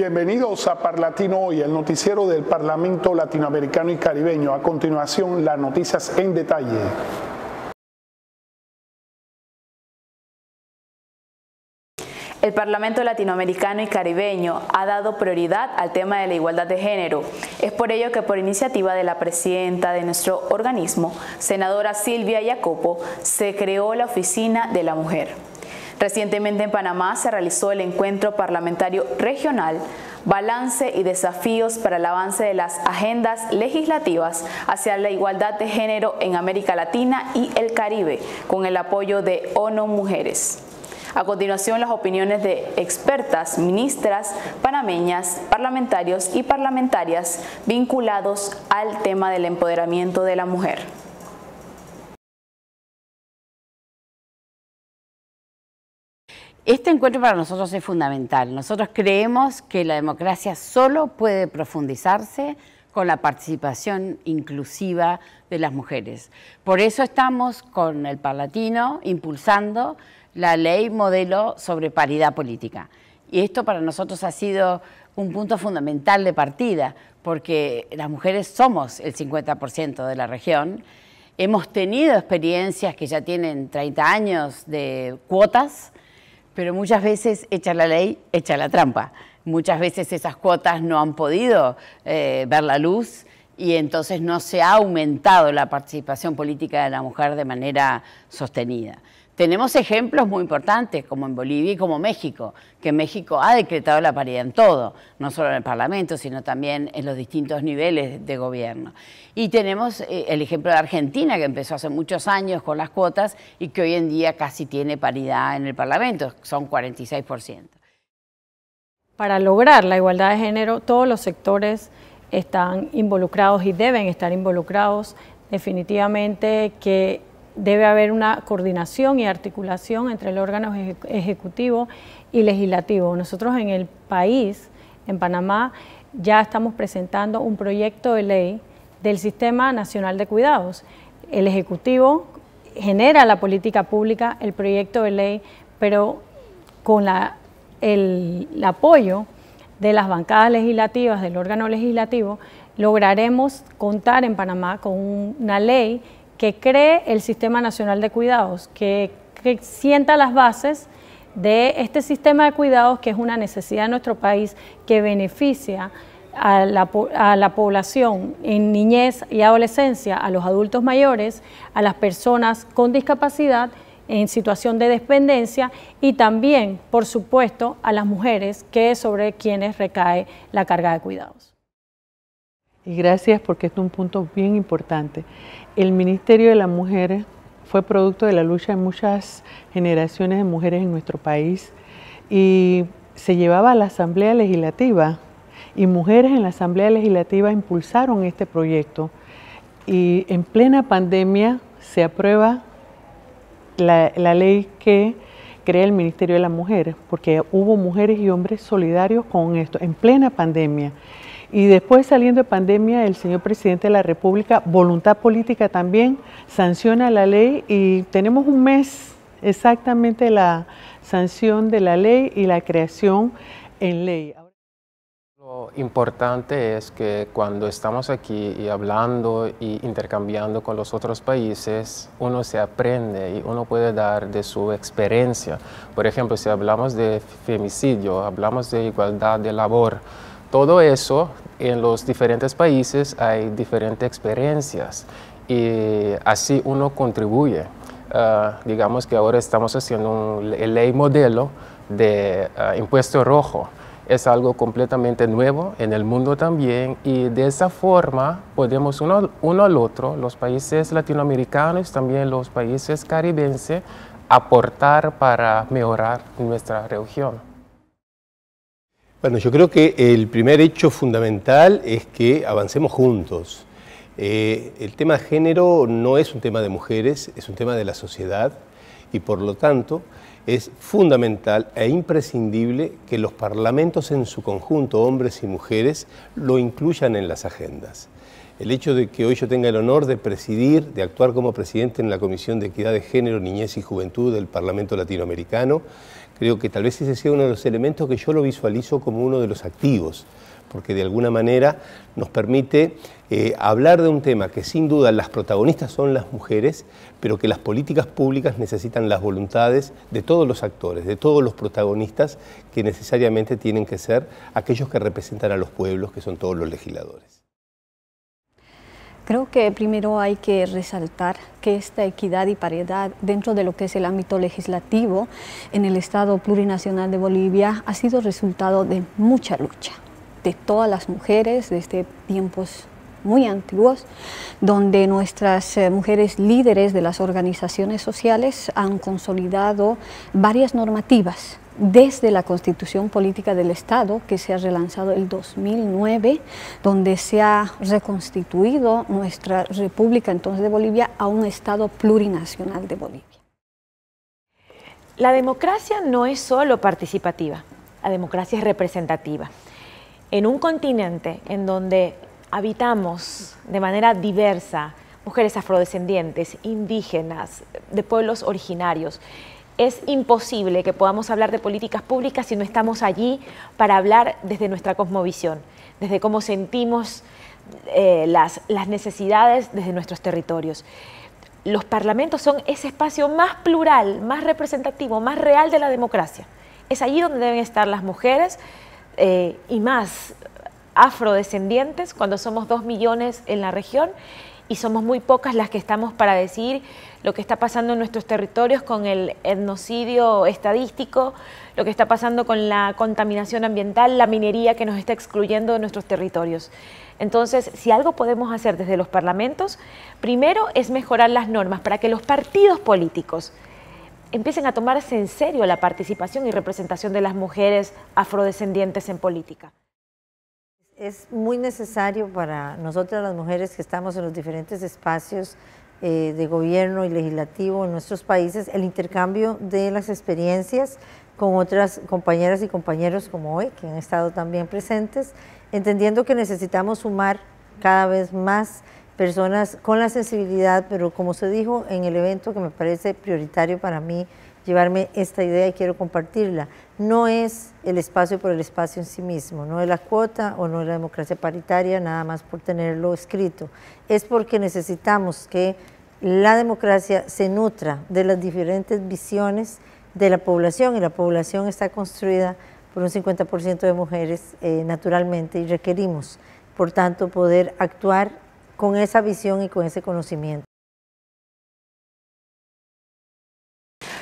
Bienvenidos a Parlatino Hoy, el noticiero del Parlamento Latinoamericano y Caribeño. A continuación, las noticias en detalle. El Parlamento Latinoamericano y Caribeño ha dado prioridad al tema de la igualdad de género. Es por ello que por iniciativa de la presidenta de nuestro organismo, senadora Silvia Jacopo, se creó la Oficina de la Mujer. Recientemente en Panamá se realizó el encuentro parlamentario regional Balance y desafíos para el avance de las agendas legislativas hacia la igualdad de género en América Latina y el Caribe, con el apoyo de ONU Mujeres. A continuación, las opiniones de expertas, ministras, panameñas, parlamentarios y parlamentarias vinculados al tema del empoderamiento de la mujer. Este encuentro para nosotros es fundamental. Nosotros creemos que la democracia solo puede profundizarse con la participación inclusiva de las mujeres. Por eso estamos con el Parlatino impulsando la ley modelo sobre paridad política. Y esto para nosotros ha sido un punto fundamental de partida, porque las mujeres somos el 50% de la región. Hemos tenido experiencias que ya tienen 30 años de cuotas, pero muchas veces echa la ley, echa la trampa. Muchas veces esas cuotas no han podido eh, ver la luz y entonces no se ha aumentado la participación política de la mujer de manera sostenida. Tenemos ejemplos muy importantes, como en Bolivia y como México, que México ha decretado la paridad en todo, no solo en el Parlamento, sino también en los distintos niveles de gobierno. Y tenemos eh, el ejemplo de Argentina, que empezó hace muchos años con las cuotas y que hoy en día casi tiene paridad en el Parlamento, son 46%. Para lograr la igualdad de género, todos los sectores están involucrados y deben estar involucrados. Definitivamente que debe haber una coordinación y articulación entre el órgano ejecutivo y legislativo. Nosotros en el país, en Panamá, ya estamos presentando un proyecto de ley del Sistema Nacional de Cuidados. El Ejecutivo genera la política pública, el proyecto de ley, pero con el apoyo de las bancadas legislativas, del órgano legislativo, lograremos contar en Panamá con una ley que cree el Sistema Nacional de Cuidados, que, sienta las bases de este sistema de cuidados que es una necesidad de nuestro país, que beneficia a la, a la, población en niñez y adolescencia, a los adultos mayores, a las personas con discapacidad en situación de dependencia y también, por supuesto, a las mujeres que sobre quienes recae la carga de cuidados. Y gracias porque es un punto bien importante. El Ministerio de la Mujer fue producto de la lucha de muchas generaciones de mujeres en nuestro país y se llevaba a la Asamblea Legislativa y mujeres en la Asamblea Legislativa impulsaron este proyecto y en plena pandemia se aprueba la, la ley que crea el Ministerio de la Mujer, porque hubo mujeres y hombres solidarios con esto en plena pandemia. Y después saliendo de pandemia, el señor presidente de la República, voluntad política también, sanciona la ley y tenemos un mes exactamente la sanción de la ley y la creación en ley. Lo importante es que cuando estamos aquí y hablando y intercambiando con los otros países, uno se aprende y uno puede dar de su experiencia. Por ejemplo, si hablamos de femicidio, hablamos de igualdad de labor, todo eso en los diferentes países hay diferentes experiencias y así uno contribuye. Ah, digamos que ahora estamos haciendo un, ley modelo de ah, impuesto rojo. Es algo completamente nuevo en el mundo también y de esa forma podemos uno, uno al otro, los países latinoamericanos, también los países caribenses, aportar para mejorar nuestra región. Bueno, yo creo que el primer hecho fundamental es que avancemos juntos. Eh, el tema género no es un tema de mujeres, es un tema de la sociedad y por lo tanto es fundamental e imprescindible que los parlamentos en su conjunto, hombres y mujeres, lo incluyan en las agendas. El hecho de que hoy yo tenga el honor de presidir, de actuar como presidente en la Comisión de Equidad de Género, Niñez y Juventud del Parlamento Latinoamericano, creo que tal vez ese sea uno de los elementos que yo lo visualizo como uno de los activos, porque de alguna manera nos permite eh, hablar de un tema que sin duda las protagonistas son las mujeres, pero que las políticas públicas necesitan las voluntades de todos los actores, de todos los protagonistas, que necesariamente tienen que ser aquellos que representan a los pueblos, que son todos los legisladores. Creo que primero hay que resaltar que esta equidad y paridad dentro de lo que es el ámbito legislativo en el Estado plurinacional de Bolivia ha sido resultado de mucha lucha de todas las mujeres desde tiempos muy antiguos, donde nuestras eh, mujeres líderes de las organizaciones sociales han consolidado varias normativas desde la Constitución Política del Estado, que se ha relanzado el 2009, donde se ha reconstituido nuestra República entonces de Bolivia a un Estado plurinacional de Bolivia. La democracia no es solo participativa, la democracia es representativa. En un continente en donde habitamos de manera diversa, mujeres afrodescendientes, indígenas, de pueblos originarios, es imposible que podamos hablar de políticas públicas si no estamos allí para hablar desde nuestra cosmovisión, desde cómo sentimos eh, las, necesidades desde nuestros territorios. Los parlamentos son ese espacio más plural, más representativo, más real de la democracia. Es allí donde deben estar las mujeres eh, y más afrodescendientes, cuando somos dos millones en la región y somos muy pocas las que estamos para decir lo que está pasando en nuestros territorios con el etnocidio estadístico, lo que está pasando con la contaminación ambiental, la minería que nos está excluyendo de nuestros territorios. Entonces, si algo podemos hacer desde los parlamentos, primero es mejorar las normas para que los partidos políticos empiecen a tomarse en serio la participación y representación de las mujeres afrodescendientes en política es muy necesario para nosotras las mujeres que estamos en los diferentes espacios eh, de gobierno y legislativo en nuestros países el intercambio de las experiencias con otras compañeras y compañeros como hoy, que han estado también presentes, entendiendo que necesitamos sumar cada vez más personas con la sensibilidad, pero como se dijo en el evento que me parece prioritario para mí, llevarme esta idea y quiero compartirla. No es el espacio por el espacio en sí mismo, no es la cuota o no es la democracia paritaria, nada más por tenerlo escrito. Es porque necesitamos que la democracia se nutra de las diferentes visiones de la población y la población está construida por un 50% de mujeres eh, naturalmente y requerimos, por tanto, poder actuar con esa visión y con ese conocimiento.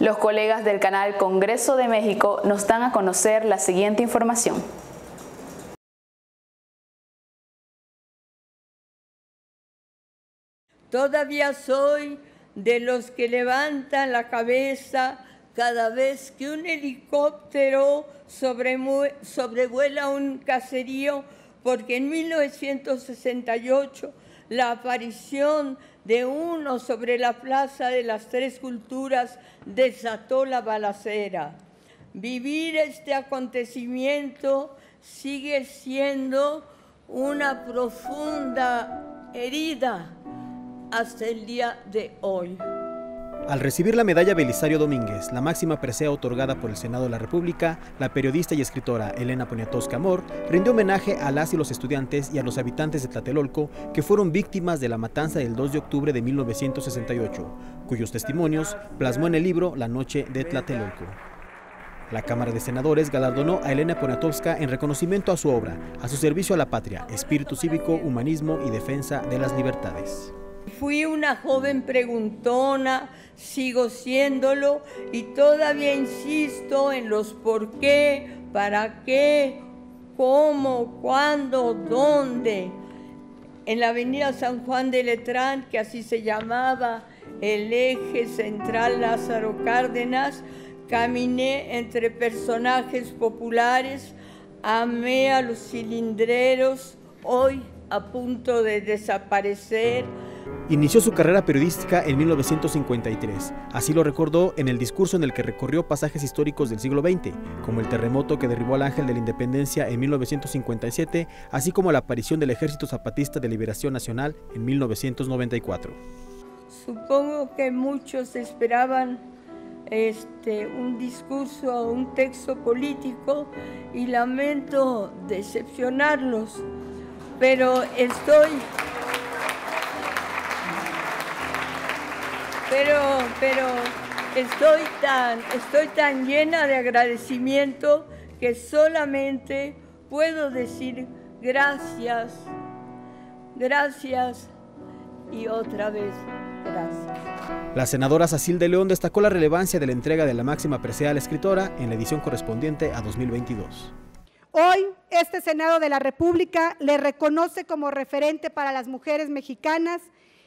Los colegas del canal Congreso de México nos dan a conocer la siguiente información. Todavía soy de los que levantan la cabeza cada vez que un helicóptero sobrevuela un caserío, porque en 1968 la aparición de uno sobre la plaza de las tres culturas desató la balacera. Vivir este acontecimiento sigue siendo una profunda herida hasta el día de hoy. Al recibir la medalla Belisario Domínguez, la máxima presea otorgada por el Senado de la República, la periodista y escritora Elena Poniatowska Amor rindió homenaje a las y los estudiantes y a los habitantes de Tlatelolco que fueron víctimas de la matanza del 2 de octubre de 1968, cuyos testimonios plasmó en el libro La Noche de Tlatelolco. La Cámara de Senadores galardonó a Elena Poniatowska en reconocimiento a su obra, a su servicio a la patria, espíritu cívico, humanismo y defensa de las libertades. Fui una joven preguntona, sigo siéndolo y todavía insisto en los por qué, para qué, cómo, cuándo, dónde. En la avenida San Juan de Letrán, que así se llamaba el eje central Lázaro Cárdenas, caminé entre personajes populares, amé a los cilindreros, hoy a punto de desaparecer, Inició su carrera periodística en 1953. Así lo recordó en el discurso en el que recorrió pasajes históricos del siglo XX, como el terremoto que derribó al Ángel de la Independencia en 1957, así como la aparición del Ejército Zapatista de Liberación Nacional en 1994. Supongo que muchos esperaban este, un discurso, un texto político y lamento decepcionarlos, pero estoy pero, pero estoy tan, estoy tan llena de agradecimiento que solamente puedo decir gracias, gracias y otra vez gracias. La senadora Sacil de León destacó la relevancia de la entrega de la máxima presea a la escritora en la edición correspondiente a 2022. Hoy, este Senado de la República le reconoce como referente para las mujeres mexicanas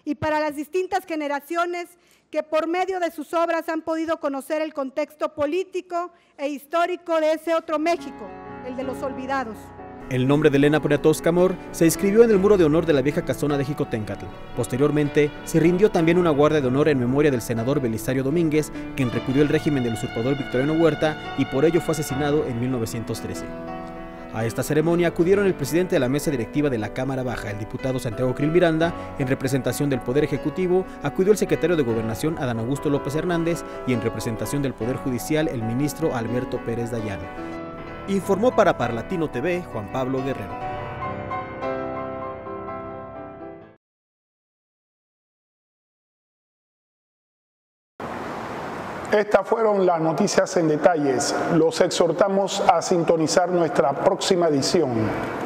y para las distintas generaciones que por medio de sus obras han podido conocer el contexto político e histórico de ese otro México, el de los olvidados. El nombre de Elena Poniatowska Amor se inscribió en el muro de honor de la vieja casona de Jicotencatl. Posteriormente, se rindió también una guardia de honor en memoria del senador Belisario Domínguez, quien repudió el régimen del usurpador Victoriano Huerta y por ello fue asesinado en 1913. A esta ceremonia acudieron el presidente de la mesa directiva de la Cámara Baja, el diputado Santiago Krill Miranda, en representación del Poder Ejecutivo, acudió el secretario de Gobernación Adán Augusto López Hernández y en representación del Poder Judicial el ministro Alberto Pérez Dayán. Informó para Parlatino TV Juan Pablo Guerrero. Estas fueron las noticias en detalles. Los exhortamos a sintonizar nuestra próxima edición.